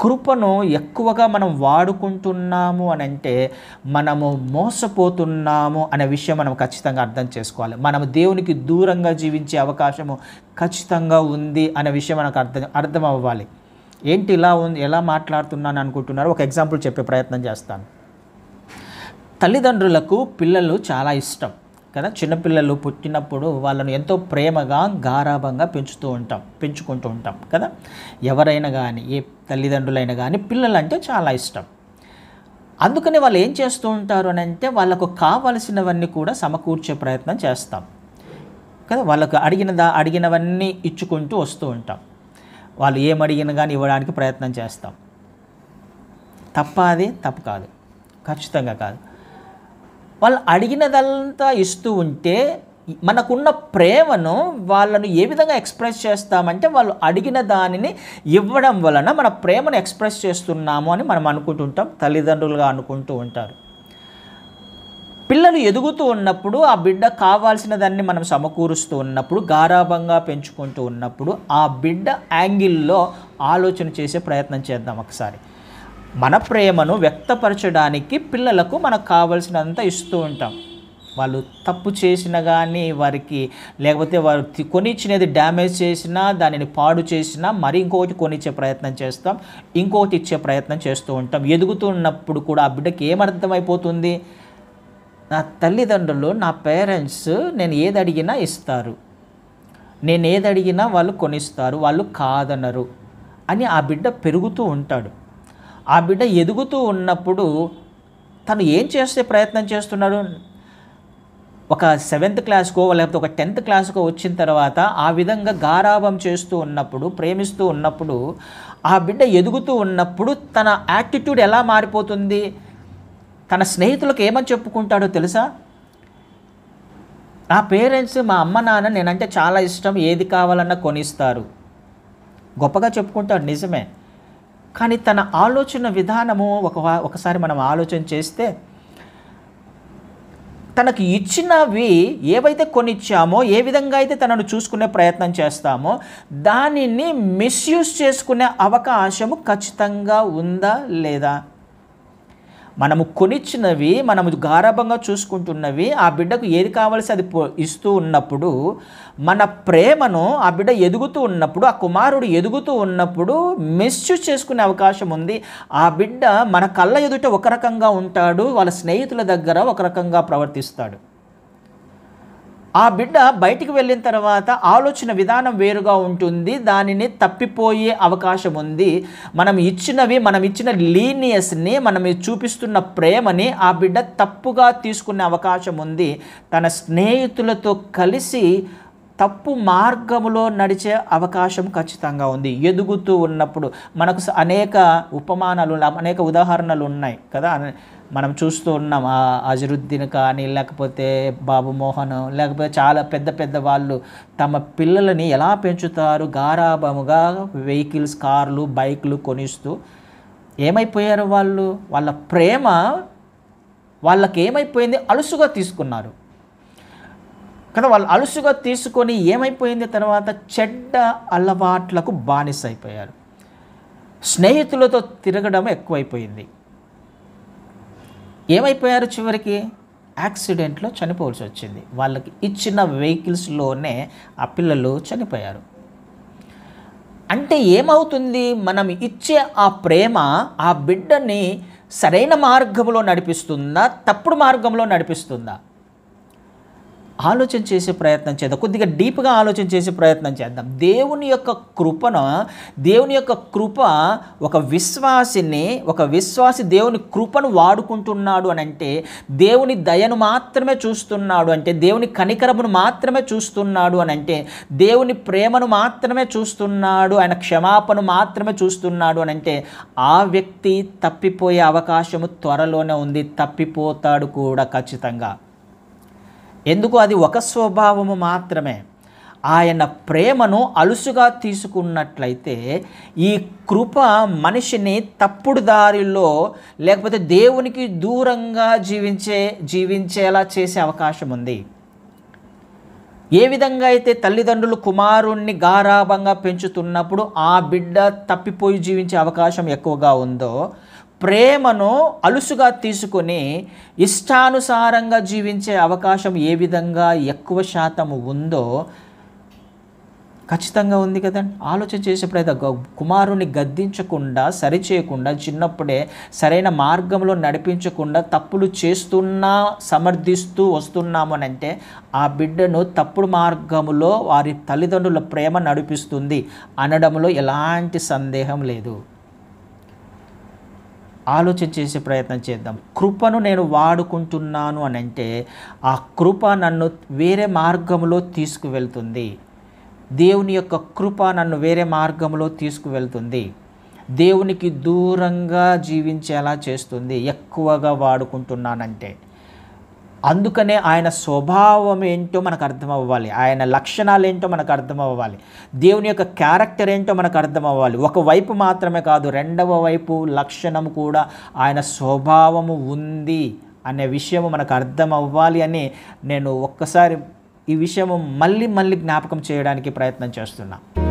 కృపను ఎక్కువగా మనం వాడుకుంటున్నాము అని అంటే మనము మోసపోతున్నాము అనే విషయం మనం ఖచ్చితంగా అర్థం చేసుకోవాలి. మనము దేవునికి దూరంగా జీవించే అవకాశము ఖచ్చితంగా ఉంది అనే విషయం మనకు అర్థం అర్థం అవ్వాలి. ఏంటి ఇలా ఉంది ఎలా మాట్లాడుతున్నాను అనుకుంటున్నారు? ఒక ఎగ్జాంపుల్ చెప్పే ప్రయత్నం చేస్తాను. తల్లిదండ్రులకు పిల్లలు చాలా ఇష్టం. కదా? చిన్నపిల్లలు పుట్టినప్పుడు వాళ్ళను ఎంతో ప్రేమగా గారాభంగా పెంచుతూ ఉంటాం పెంచుకుంటూ ఉంటాం కదా? ఎవరైనా కానీ ఏ తల్లిదండ్రులైనా కానీ పిల్లలంటే చాలా ఇష్టం. అందుకని వాళ్ళు ఏం చేస్తూ ఉంటారు అని అంటే వాళ్ళకు కావలసినవన్నీ కూడా సమకూర్చే ప్రయత్నం చేస్తాం. కదా? వాళ్ళకు అడిగినదా అడిగినవన్నీ ఇచ్చుకుంటూ వస్తూ ఉంటాం. వాళ్ళు ఏం అడిగినా కానీ ఇవ్వడానికి ప్రయత్నం చేస్తాం. తప్ప అది తప్పు కాదు. ఖచ్చితంగా కాదు. వాళ్ళు అడిగినదంతా ఇస్తూ ఉంటే మనకున్న ప్రేమను వాళ్ళను ఏ విధంగా ఎక్స్ప్రెస్ చేస్తామంటే వాళ్ళు అడిగిన దానిని ఇవ్వడం వలన మన ప్రేమను ఎక్స్ప్రెస్ చేస్తున్నాము అని మనం అనుకుంటుంటాం తల్లిదండ్రులుగా అనుకుంటూ ఉంటారు. పిల్లలు ఎదుగుతూ ఉన్నప్పుడు ఆ బిడ్డ కావాల్సిన దాన్ని మనం సమకూరుస్తూ ఉన్నప్పుడు గారాభంగా పెంచుకుంటూ ఉన్నప్పుడు ఆ బిడ్డ యాంగిల్లో ఆలోచన చేసే ప్రయత్నం చేద్దాం ఒకసారి. మన ప్రేమను వ్యక్తపరచడానికి పిల్లలకు మనకు కావలసినంత ఇస్తూ ఉంటాం. వాళ్ళు తప్పు చేసినా కానీ వారికి లేకపోతే వారు కొనిచ్చినది డ్యామేజ్ చేసినా దానిని పాడు చేసినా మరి ఇంకొకటి కొనిచ్చే ప్రయత్నం చేస్తాం. ఇంకొకటి ఇచ్చే ప్రయత్నం చేస్తూ ఉంటాం. ఎదుగుతున్నప్పుడు కూడా ఆ బిడ్డకి ఏమర్థమైపోతుంది? నా తల్లిదండ్రులు నా పేరెంట్స్ నేను ఏది అడిగినా ఇస్తారు. నేను ఏది అడిగినా వాళ్ళు కొనిస్తారు. వాళ్ళు కాదనరు అని ఆ బిడ్డ పెరుగుతూ ఉంటాడు. ఆ బిడ్డ ఎదుగుతూ ఉన్నప్పుడు తను ఏం చేసే ప్రయత్నం చేస్తున్నాడు? ఒక సెవెంత్ క్లాస్కో లేకపోతే ఒక టెన్త్ క్లాస్కో వచ్చిన తర్వాత ఆ విధంగా గారాభం చేస్తూ ఉన్నప్పుడు ప్రేమిస్తూ ఉన్నప్పుడు ఆ బిడ్డ ఎదుగుతూ ఉన్నప్పుడు తన యాటిట్యూడ్ ఎలా మారిపోతుంది? తన స్నేహితులకు ఏమని చెప్పుకుంటాడో తెలుసా? నా పేరెంట్స్ మా అమ్మ నాన్న నేనంటే చాలా ఇష్టం ఏది కావాలన్నా కొనిస్తారు. గొప్పగా చెప్పుకుంటాడు నిజమే. కానీ తన ఆలోచన విధానము ఒక ఒకసారి మనం ఆలోచన చేస్తే తనకు ఇచ్చినవి ఏవైతే కొనిచ్చామో ఏ విధంగా అయితే తనను చూసుకునే ప్రయత్నం చేస్తామో దానిని మిస్యూజ్ చేసుకునే అవకాశము ఖచ్చితంగా ఉందా లేదా? మనము కొనిచ్చినవి మనము గారాభంగా చూసుకుంటున్నవి ఆ బిడ్డకు ఏది కావాల్సి అది ఇస్తూ ఉన్నప్పుడు మన ప్రేమను ఆ బిడ్డ ఎదుగుతూ ఉన్నప్పుడు ఆ కుమారుడు ఎదుగుతూ ఉన్నప్పుడు మిస్యూజ్ చేసుకునే అవకాశం ఉంది. ఆ బిడ్డ మన కళ్ళ ఎదుట ఒక రకంగా ఉంటాడు వాళ్ళ స్నేహితుల దగ్గర ఒక రకంగా ప్రవర్తిస్తాడు. ఆ బిడ్డ బయటికి వెళ్ళిన తర్వాత ఆలోచన విధానం వేరుగా ఉంటుంది. దానిని తప్పిపోయే అవకాశం ఉంది. మనం ఇచ్చినవి మనం ఇచ్చిన లీనియస్ని మనం చూపిస్తున్న ప్రేమని ఆ బిడ్డ తప్పుగా తీసుకునే అవకాశం ఉంది. తన స్నేహితులతో కలిసి తప్పు మార్గములో నడిచే అవకాశం ఖచ్చితంగా ఉంది. ఎదుగుతూ ఉన్నప్పుడు మనకు అనేక ఉపమానాలు అనేక ఉదాహరణలు ఉన్నాయి కదా. మనం చూస్తూ ఉన్నాం ఆ అజరుద్దీన్ కానీ లేకపోతే బాబు మోహన్ లేకపోతే చాలా పెద్ద పెద్ద వాళ్ళు తమ పిల్లలని ఎలా పెంచుతారు? గారాభముగా వెహికల్స్ కార్లు బైక్లు కొనిస్తూ ఏమైపోయారు వాళ్ళు? వాళ్ళ ప్రేమ వాళ్ళకి ఏమైపోయింది అలుసుగా తీసుకున్నారు. కదా వాళ్ళు అలుసుగా తీసుకొని ఏమైపోయింది తర్వాత? చెడ్డ అలవాట్లకు బానిస అయిపోయారు స్నేహితులతో తిరగడం ఎక్కువైపోయింది. ఏమైపోయారు చివరికి? యాక్సిడెంట్లో చనిపోవాల్సి వచ్చింది. వాళ్ళకి ఇచ్చిన వెహికల్స్లోనే ఆ పిల్లలు చనిపోయారు. అంటే ఏమవుతుంది? మనం ఇచ్చే ఆ ప్రేమ ఆ బిడ్డని సరైన మార్గంలో నడిపిస్తుందా? తప్పుడు మార్గంలో నడిపిస్తుందా? ఆలోచన చేసే ప్రయత్నం చేద్దాం. కొద్దిగా డీప్గా ఆలోచన చేసే ప్రయత్నం చేద్దాం. దేవుని యొక్క కృపను దేవుని యొక్క కృప ఒక విశ్వాసిని ఒక విశ్వాసి దేవుని కృపను వాడుకుంటున్నాడు అని అంటే దేవుని దయను మాత్రమే చూస్తున్నాడు అంటే దేవుని కనికరమును మాత్రమే చూస్తున్నాడు అని అంటే దేవుని ప్రేమను మాత్రమే చూస్తున్నాడు ఆయన క్షమాపణ మాత్రమే చూస్తున్నాడు అని అంటే ఆ వ్యక్తి తప్పిపోయే అవకాశము త్వరలోనే ఉంది. తప్పిపోతాడు కూడా ఖచ్చితంగా. ఎందుకు? అది ఒక స్వభావము మాత్రమే. ఆయన ప్రేమను అలుసుగా తీసుకున్నట్లయితే ఈ కృప మనిషిని తప్పుడు దారిలో లేకపోతే దేవునికి దూరంగా జీవించే జీవించేలా చేసే అవకాశం ఉంది. ఏ విధంగా అయితే తల్లిదండ్రులు కుమారుణ్ణి గారాభంగా పెంచుతున్నప్పుడు ఆ బిడ్డ తప్పిపోయి జీవించే అవకాశం ఎక్కువగా ఉందో ప్రేమను అలుసుగా తీసుకొని ఇష్టానుసారంగా జీవించే అవకాశం ఏ విధంగా ఎక్కువ శాతం ఉందో ఖచ్చితంగా ఉంది కదండి. ఆలోచన చేసే గ- కుమారుని గద్దించకుండా సరిచేయకుండా చిన్నప్పుడే సరైన మార్గంలో నడిపించకుండా తప్పులు చేస్తున్నా సమర్థిస్తూ వస్తున్నాము అని అంటే ఆ బిడ్డను తప్పుడు మార్గములో వారి తల్లిదండ్రుల ప్రేమ నడిపిస్తుంది అనడంలో ఎలాంటి సందేహం లేదు. ఆలోచన చేసే ప్రయత్నం చేద్దాం. కృపను నేను వాడుకుంటున్నాను అని అంటే ఆ కృప నన్ను వేరే మార్గంలో తీసుకువెళ్తుంది. దేవుని యొక్క కృప నన్ను వేరే మార్గంలో తీసుకువెళ్తుంది. దేవునికి దూరంగా జీవించేలా చేస్తుంది. ఎక్కువగా వాడుకుంటున్నానంటే. అందుకనే ఆయన స్వభావం ఏంటో మనకు అర్థం అవ్వాలి ఆయన లక్షణాలు ఏంటో మనకు అర్థం అవ్వాలి దేవుని యొక్క క్యారెక్టర్ ఏంటో మనకు అర్థం అవ్వాలి ఒక వైపు మాత్రమే కాదు రెండవ వైపు లక్షణం కూడా ఆయన స్వభావము ఉంది అనే విషయము మనకు అర్థం అవ్వాలి అని నేను ఒక్కసారి ఈ విషయం మళ్ళీ మళ్ళీ జ్ఞాపకం చేయడానికి ప్రయత్నం చేస్తున్నాను